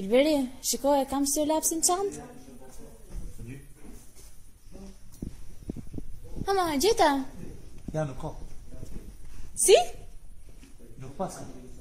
Ilveri, shikoj e kam sër lapsin çant. Hama, gjeta. Ja nuk kokë. Si? Nuk pas